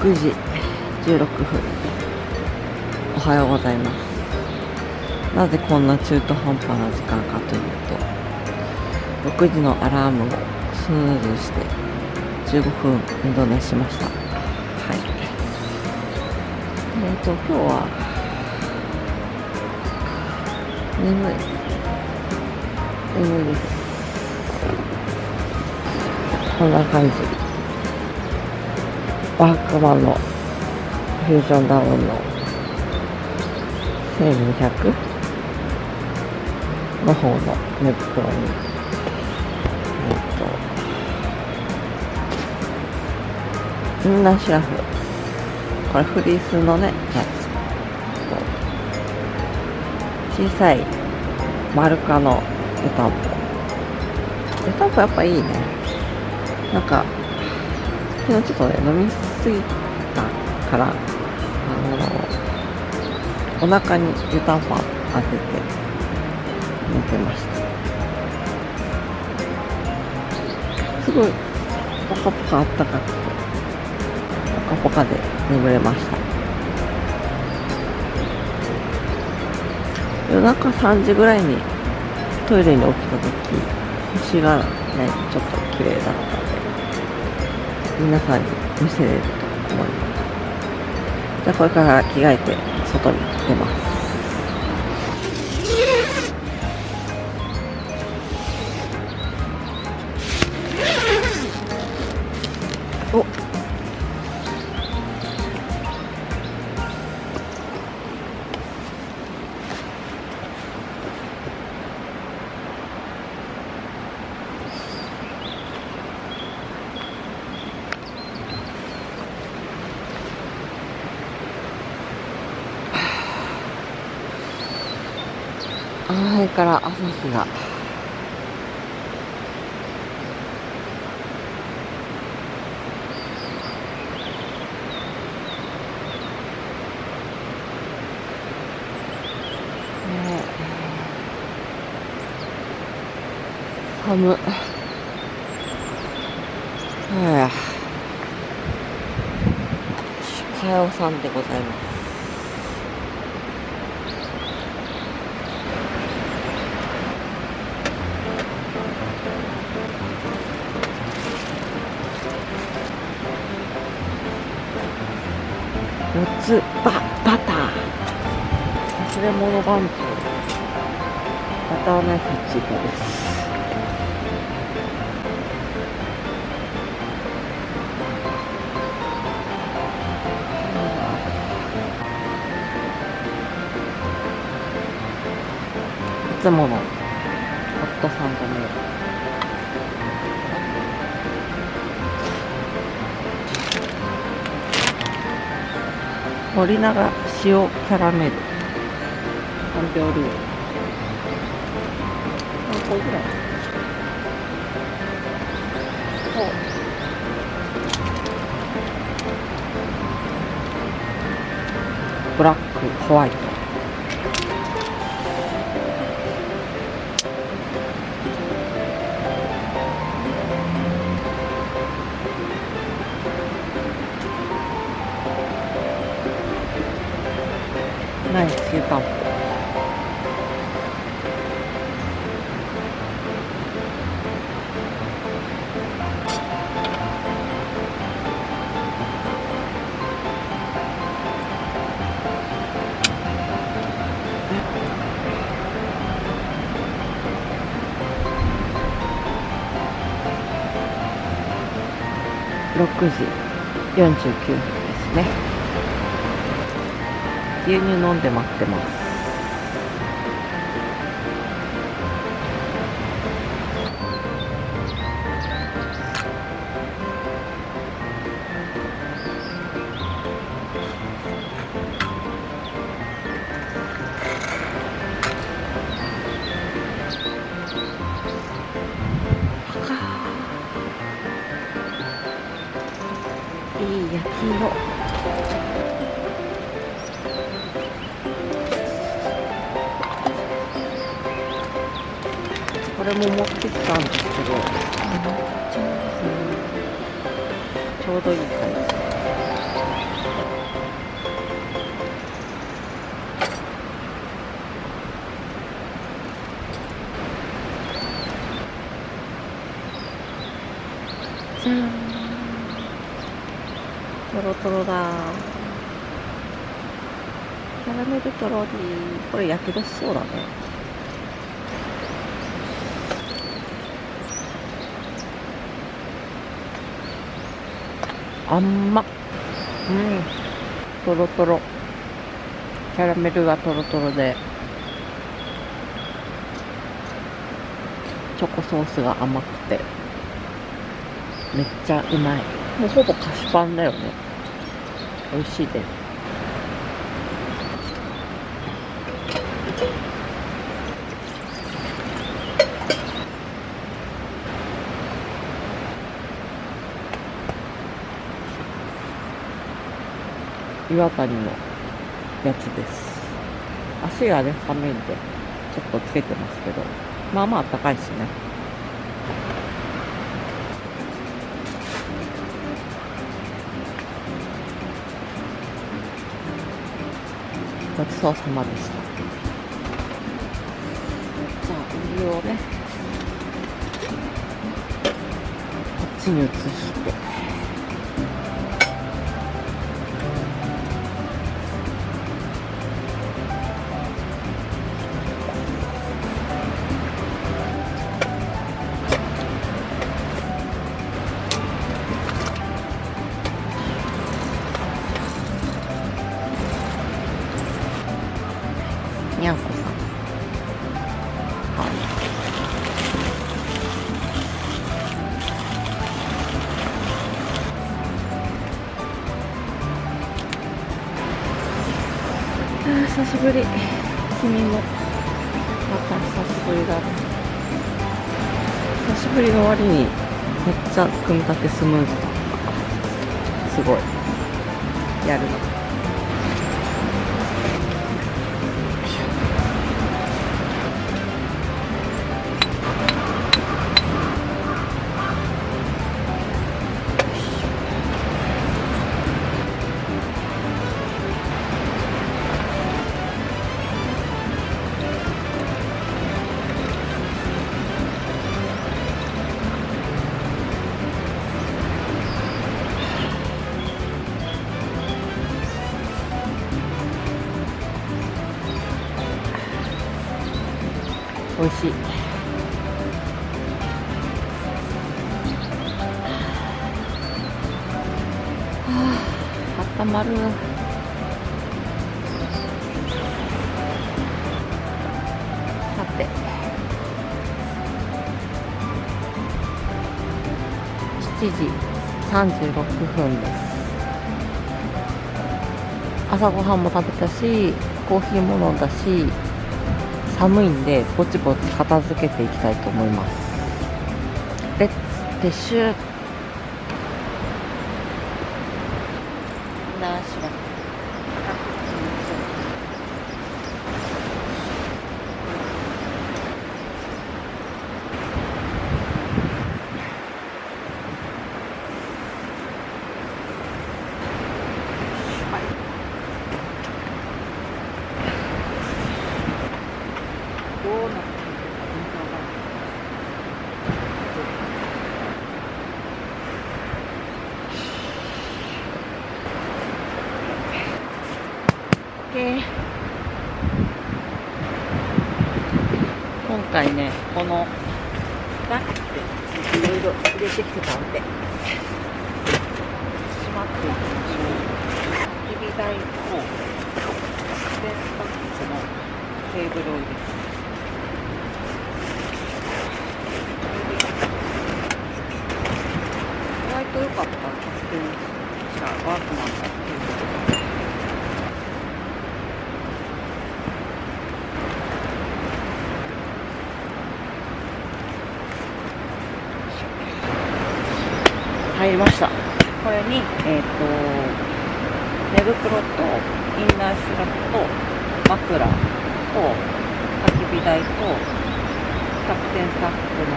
6時16分。おはようございます。なぜこんな中途半端な時間かというと6時のアラームをスヌーズして15分二度寝しました。はい。えっ、ー、と今日は眠い。眠いです。こんな感じ。ワークマンのフュージョンダウンの1200の方の寝袋に、えっと、インナーシラフ。これフリースのね、やつ。小さい丸カの湯たんぽ。湯たんぽやっぱいいね。なんか、昨日ちょっとね、飲みすぎたから、あの、お腹に湯たんぽ当てて、寝てました。すごいポカポカあったかくてポカポカで眠れました。夜中3時ぐらいにトイレに起きた時星がねちょっと綺麗だったので皆さんに見せれると思います。じゃあこれから着替えて外に出ます。あの辺から朝日が。寒はあ。かよさんでございます。つババター。忘れ物番長バターナイフチーです。いつもの。森永塩キャラメル3秒ルー何個ぐらい。ブラックホワイト。時49分ですね。牛乳飲んで待ってますうどいい感じ。じゃーん。とろとろだ。キャラメルとろりこれやけどしそうだね。あんまうん。とろとろキャラメルがとろとろで。チョコソースが甘くて。めっちゃうまい。もうほぼ菓子パンだよね。美味しいです。岩谷のやつです。足がね寒いんでちょっとつけてますけど。まあまあ暖かいしね。ごちそうさまでした。じゃあお湯をねこっちに移して。しぶり。君もまた久しぶりだ。久しぶりの割にめっちゃ組み立てスムーズ。すごい。やるな美味しい。はあったまるさて。7時36分です。朝ごはんも食べたしコーヒーも飲んだし寒いんでぼちぼち片付けていきたいと思います。で撤収今回ねこのガッていろいろ入れてきてたんで。しまっていきましょう焚き火台とスペースバックのテーブルを入れて。意外と良かったら助けにした。ワークマンだっていう。入りました。これに、えっ、ー、と寝袋とインナースラフと枕と焚き火台とキャプテンスタッグの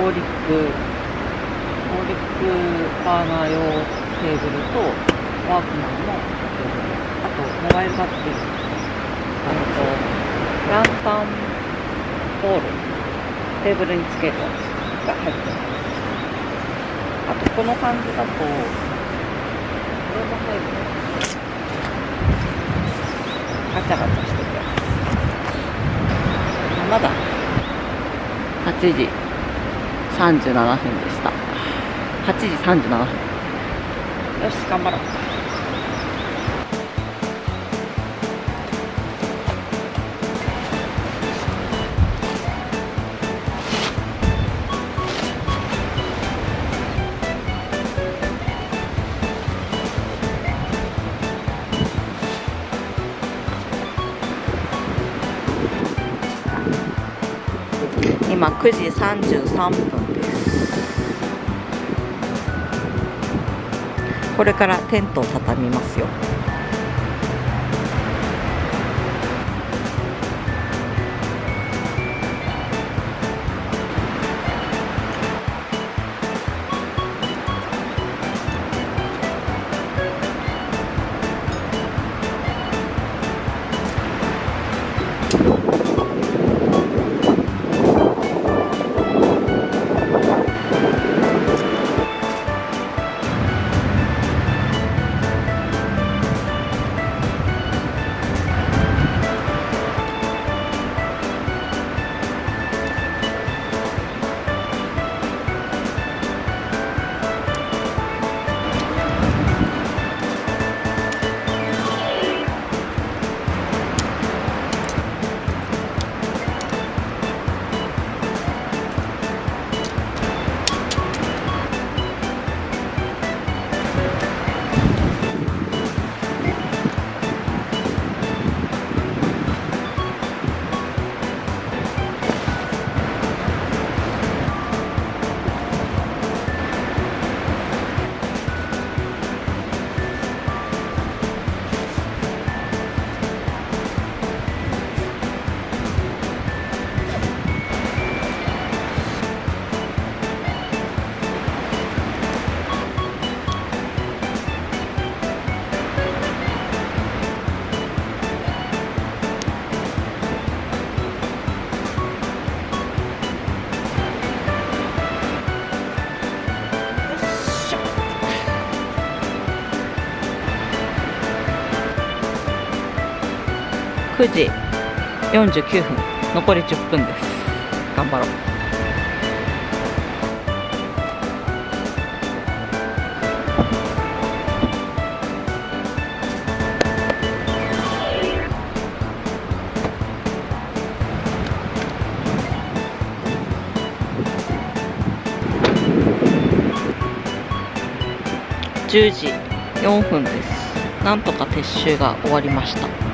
オーリックオーリックバーナー用テーブルとワークマンのテーブルあとモバイルバッテリー。あとランタンボールテーブルにつけるやつが入ってます。あとこの感じだとこれも入るガチャガチャしてて。まだ。8時37分でした。8時37分。よし頑張ろう。9時33分です。これからテントを畳みますよ。9時49分残り10分です。頑張ろう。10時4分です。なんとか撤収が終わりました。